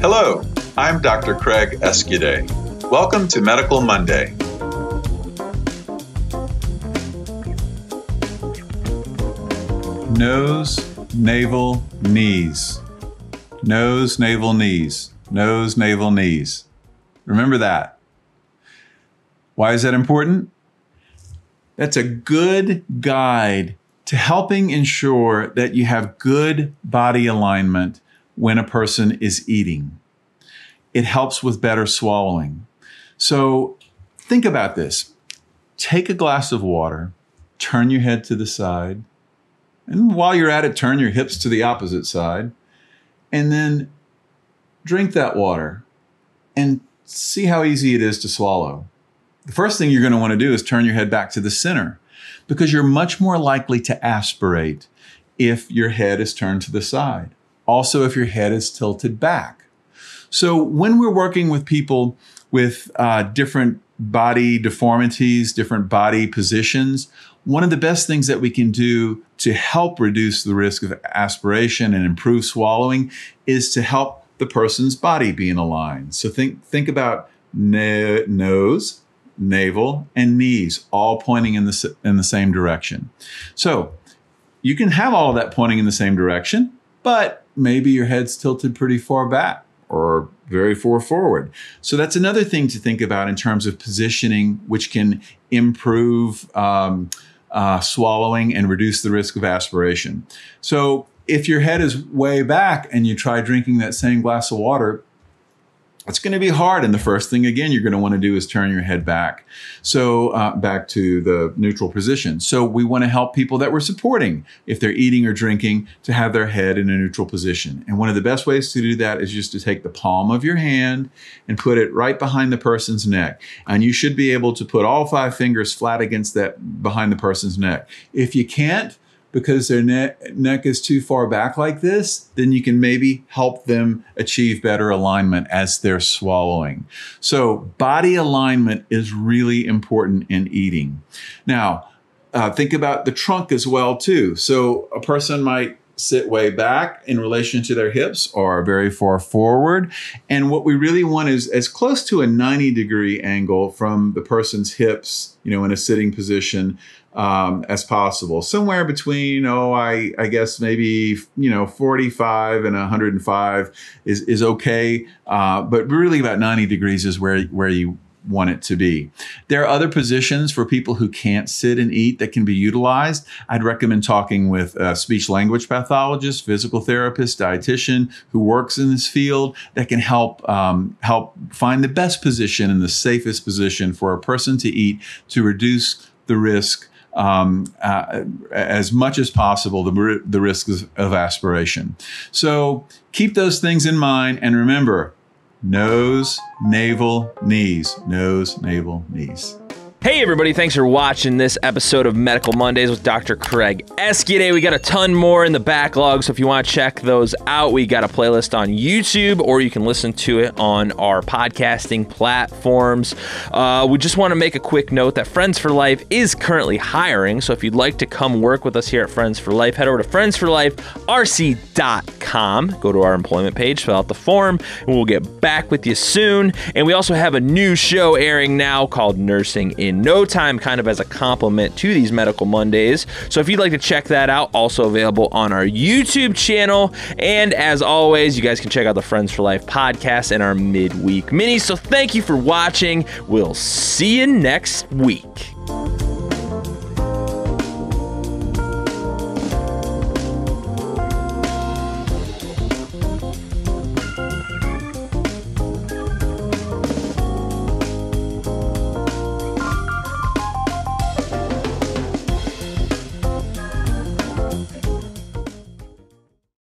Hello, I'm Dr. Craig Escude. Welcome to Medical Monday. Nose, navel, knees. Nose, navel, knees. Nose, navel, knees. Remember that. Why is that important? That's a good guide to helping ensure that you have good body alignment when a person is eating. It helps with better swallowing. So think about this. Take a glass of water, turn your head to the side, and while you're at it, turn your hips to the opposite side, and then drink that water and see how easy it is to swallow. The first thing you're going to want to do is turn your head back to the center because you're much more likely to aspirate if your head is turned to the side. Also, if your head is tilted back. So, when we're working with people with uh, different body deformities, different body positions, one of the best things that we can do to help reduce the risk of aspiration and improve swallowing is to help the person's body be in a line. So think think about nose, navel, and knees all pointing in the in the same direction. So you can have all of that pointing in the same direction, but maybe your head's tilted pretty far back or very far forward. So that's another thing to think about in terms of positioning, which can improve um, uh, swallowing and reduce the risk of aspiration. So if your head is way back and you try drinking that same glass of water, it's going to be hard. And the first thing, again, you're going to want to do is turn your head back. So, uh, back to the neutral position. So, we want to help people that we're supporting, if they're eating or drinking, to have their head in a neutral position. And one of the best ways to do that is just to take the palm of your hand and put it right behind the person's neck. And you should be able to put all five fingers flat against that behind the person's neck. If you can't, because their neck, neck is too far back like this, then you can maybe help them achieve better alignment as they're swallowing. So, body alignment is really important in eating. Now, uh, think about the trunk as well too. So, a person might sit way back in relation to their hips or very far forward. And what we really want is as close to a 90 degree angle from the person's hips, you know, in a sitting position um, as possible. Somewhere between, oh, I, I guess maybe, you know, 45 and 105 is, is okay. Uh, but really about 90 degrees is where, where you want it to be. There are other positions for people who can't sit and eat that can be utilized. I'd recommend talking with a speech language pathologist, physical therapist, dietitian who works in this field that can help um, help find the best position and the safest position for a person to eat to reduce the risk um, uh, as much as possible the, the risks of aspiration. So keep those things in mind and remember nose, navel, knees, nose, navel, knees. Hey, everybody, thanks for watching this episode of Medical Mondays with Dr. Craig Escude. We got a ton more in the backlog, so if you want to check those out, we got a playlist on YouTube or you can listen to it on our podcasting platforms. Uh, we just want to make a quick note that Friends for Life is currently hiring, so if you'd like to come work with us here at Friends for Life, head over to friendsforliferc.com, go to our employment page, fill out the form, and we'll get back with you soon. And we also have a new show airing now called Nursing in in no time, kind of as a complement to these Medical Mondays. So if you'd like to check that out, also available on our YouTube channel. And as always, you guys can check out the Friends for Life podcast and our midweek mini. So thank you for watching. We'll see you next week.